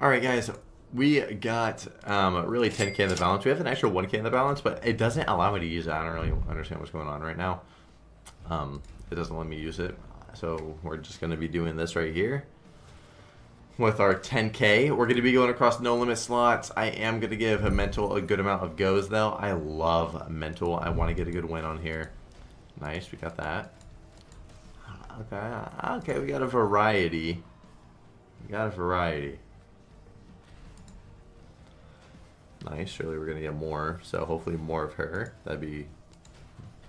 Alright guys, we got um, really 10k in the balance. We have an extra 1k in the balance, but it doesn't allow me to use it. I don't really understand what's going on right now. Um, it doesn't let me use it. So we're just going to be doing this right here. With our 10k, we're going to be going across no limit slots. I am going to give a mental a good amount of goes though. I love mental. I want to get a good win on here. Nice, we got that. Okay, okay, we got a variety. We got a variety. Nice. Surely we're to get more. So hopefully more of her. That'd be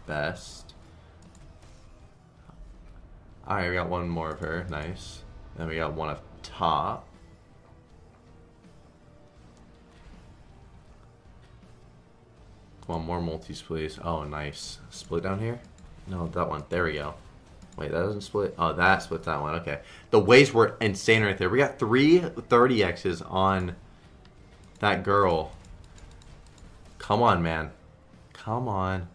best. Alright, we got one more of her. Nice. Then we got one up top. Come on, more multis, please. Oh, nice. Split down here? No, that one. There we go. Wait, that doesn't split. Oh, that splits that one. Okay. The waves were insane right there. We got three 30Xs on that girl. Come on, man. Come on.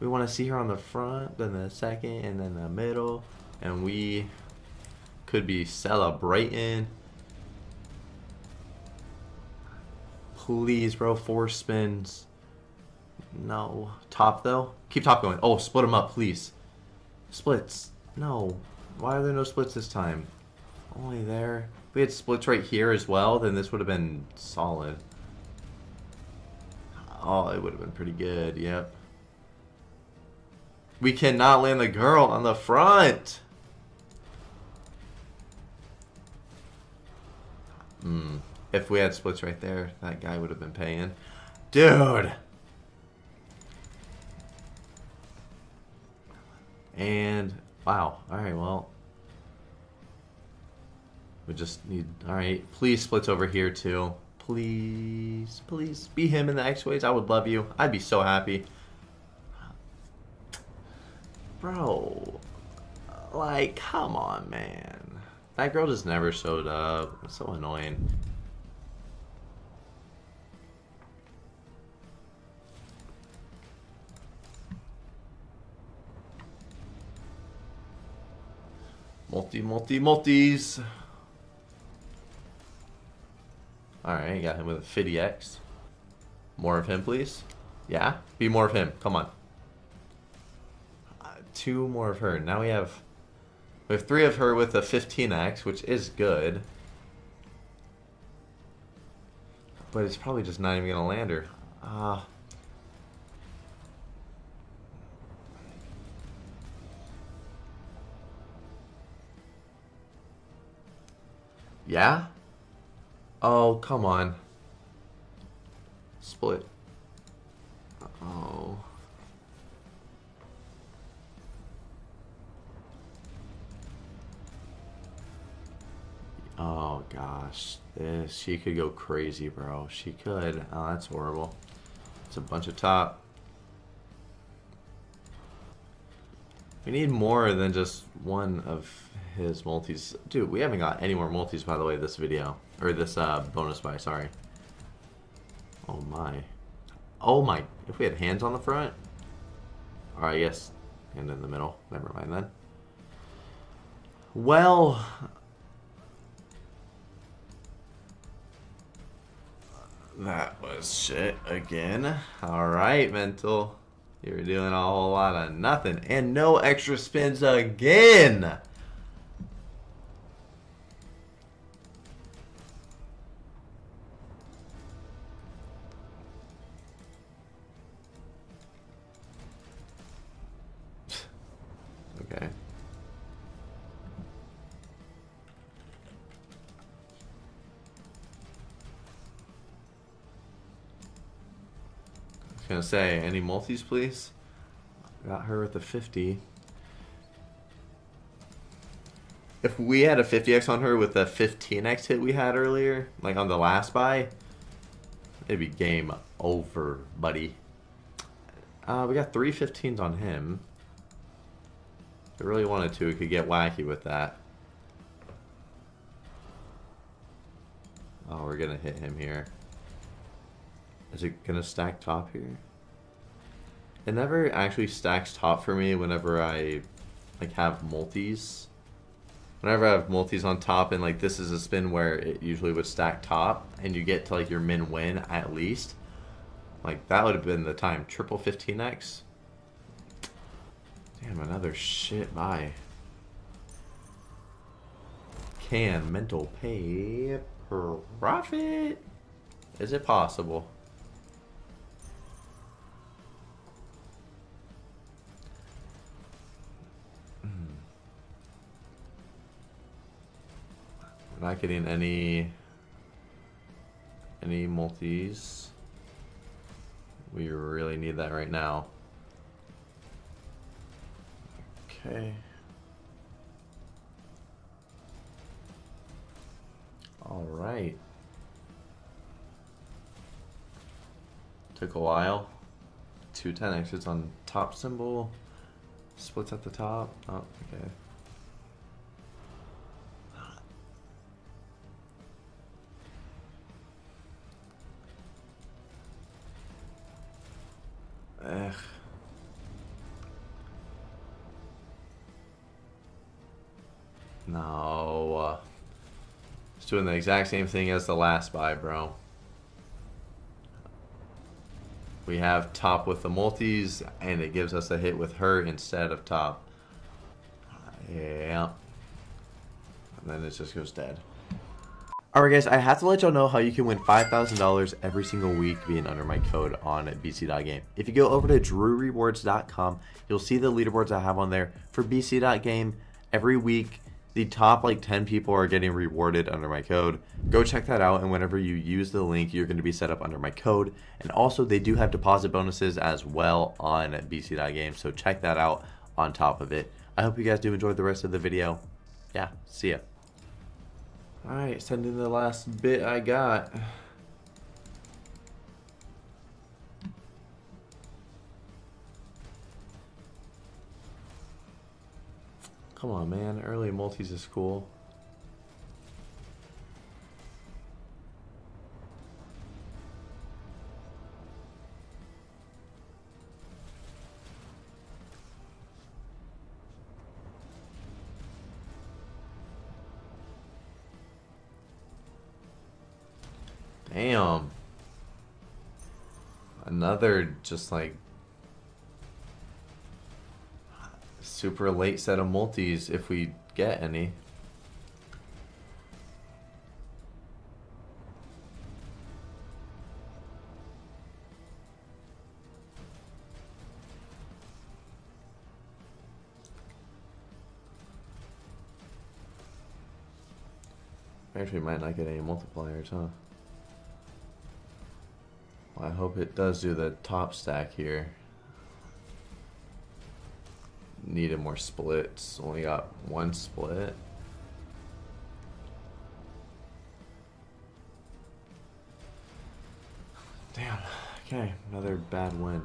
We want to see her on the front, then the second, and then the middle. And we could be celebrating. Please, bro. Four spins. No. Top, though? Keep top going. Oh, split them up, please. Splits. No. Why are there no splits this time? Only there. If we had splits right here as well, then this would have been solid. Oh, it would have been pretty good, yep. We cannot land the girl on the front. Hmm. If we had splits right there, that guy would have been paying. Dude! And, wow. Alright, well. We just need, alright. Please splits over here too. Please, please be him in the X-Ways. I would love you. I'd be so happy. Bro, like, come on, man. That girl just never showed up. It's so annoying. Multi, multi, multis. Alright, got him with a 50x. More of him, please. Yeah? Be more of him. Come on. Uh, two more of her. Now we have... We have three of her with a 15x, which is good. But it's probably just not even going to land her. Ah... Uh, yeah? Oh, come on. Split. Oh. Oh gosh, this she could go crazy, bro. She could. Oh, that's horrible. It's a bunch of top. We need more than just one of his multis. Dude, we haven't got any more multis, by the way, this video. Or this uh, bonus buy, sorry. Oh my. Oh my. If we had hands on the front? Alright, yes. And in the middle. Never mind then. Well... That was shit again. Alright, Mental. You're doing a whole lot of nothing. And no extra spins again! Gonna say, any multis please? Got her with a 50. If we had a 50x on her with the 15x hit we had earlier, like on the last buy, it'd be game over, buddy. Uh, we got three 15s on him. If really wanted to, we could get wacky with that. Oh, we're gonna hit him here. Is it gonna stack top here? It never actually stacks top for me whenever I like have multis. Whenever I have multis on top and like this is a spin where it usually would stack top and you get to like your min win at least, like that would have been the time. Triple 15x. Damn, another shit buy. Can mental pay profit? Is it possible? Not getting any any multis. We really need that right now. Okay. All right. Took a while. Two 10x's on top symbol. Splits at the top. Oh, okay. Doing the exact same thing as the last buy, bro. We have top with the multis, and it gives us a hit with her instead of top. Yeah. And then it just goes dead. Alright guys, I have to let y'all know how you can win $5,000 every single week being under my code on BC.game. If you go over to drewrewards.com, you'll see the leaderboards I have on there. For BC.game, every week, the top like 10 people are getting rewarded under my code. Go check that out, and whenever you use the link, you're going to be set up under my code. And also, they do have deposit bonuses as well on BC.game, so check that out on top of it. I hope you guys do enjoy the rest of the video. Yeah, see ya. Alright, send in the last bit I got. Come on, man. Early multis is cool. Damn. Another just like super late set of multis if we get any. Actually, might not get any multipliers, huh? Well, I hope it does do the top stack here. Needed more splits. Only got one split. Damn. Okay, another bad win.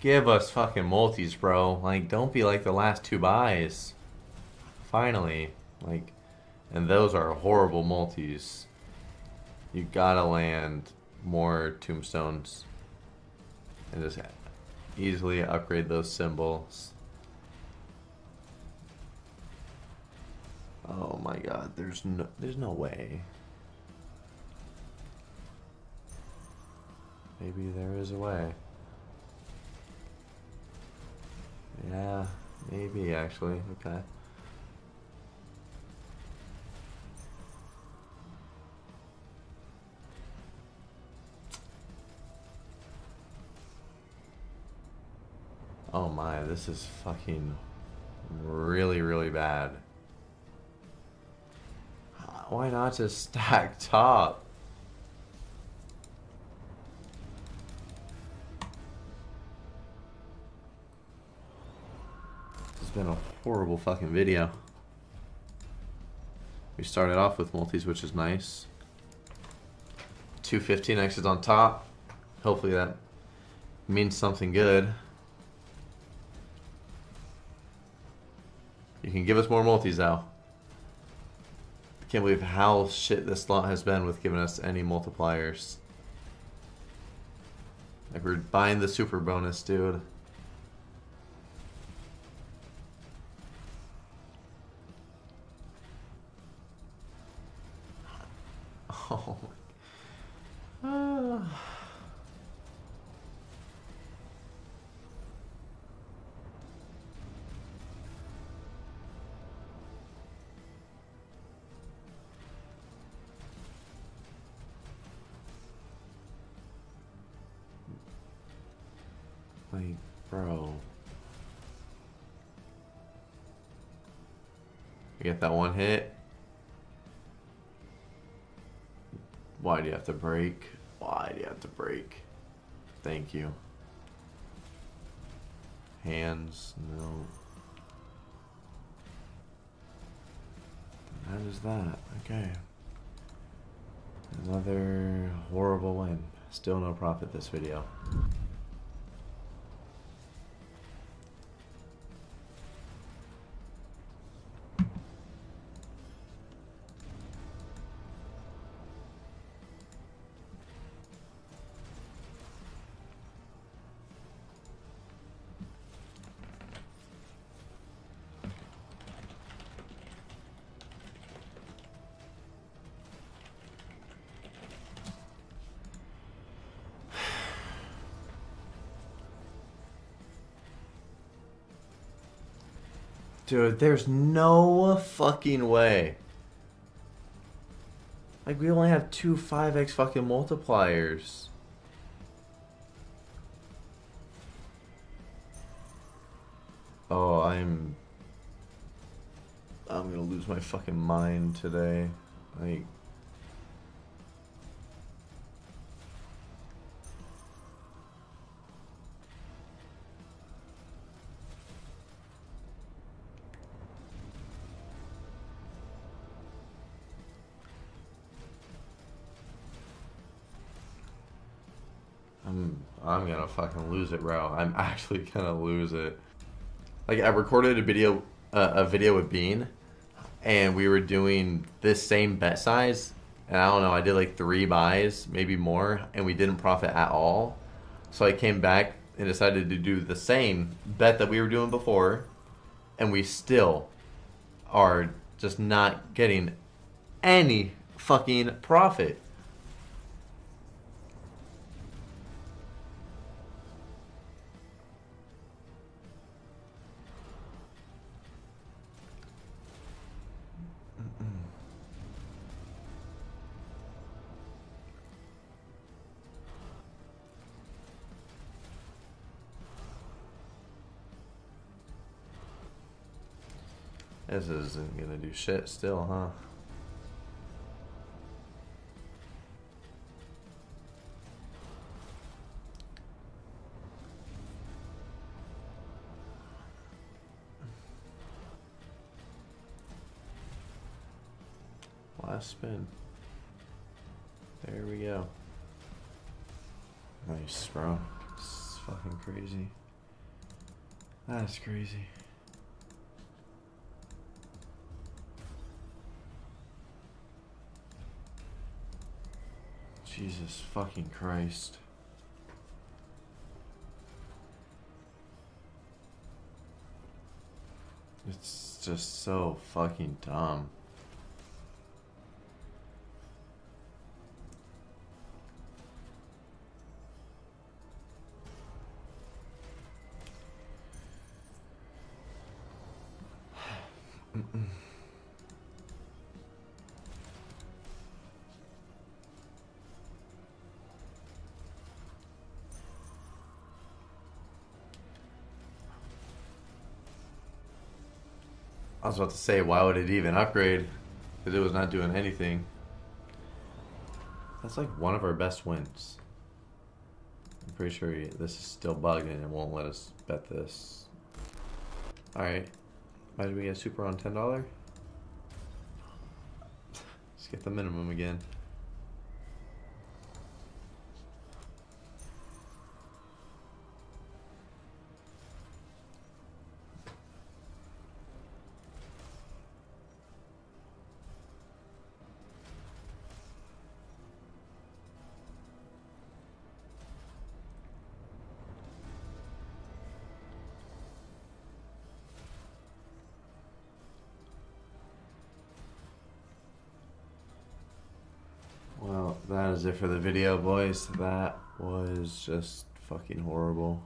Give us fucking multis, bro. Like, don't be like the last two buys. Finally. Like, and those are horrible multis. You gotta land more tombstones and just easily upgrade those symbols. Oh my god, there's no there's no way. Maybe there is a way. Yeah, maybe actually. Okay. Oh my, this is fucking really, really bad. Why not just stack top? This has been a horrible fucking video. We started off with multis, which is nice. 215 X is on top. Hopefully that means something good. You can give us more multis now. Can't believe how shit this slot has been with giving us any multipliers. Like we're buying the super bonus, dude. Oh my. Ah. Bro. You get that one hit. Why do you have to break? Why do you have to break? Thank you. Hands, no. That is that. Okay. Another horrible win. Still no profit this video. Dude, there's no fucking way. Like, we only have two 5x fucking multipliers. Oh, I'm... I'm gonna lose my fucking mind today. Like... I'm gonna fucking lose it, bro. I'm actually gonna lose it. Like I recorded a video uh, a video with Bean, and we were doing this same bet size, and I don't know. I did like three buys, maybe more, and we didn't profit at all. So I came back and decided to do the same bet that we were doing before, and we still are just not getting any fucking profit. This isn't gonna do shit still, huh? Last spin. There we go. Nice, bro. It's fucking crazy. That's crazy. Jesus fucking Christ. It's just so fucking dumb. was about to say, why would it even upgrade? Because it was not doing anything. That's like one of our best wins. I'm pretty sure this is still bugged and it won't let us bet this. Alright. Why did we get super on $10? Let's get the minimum again. Is it for the video, boys. That was just fucking horrible.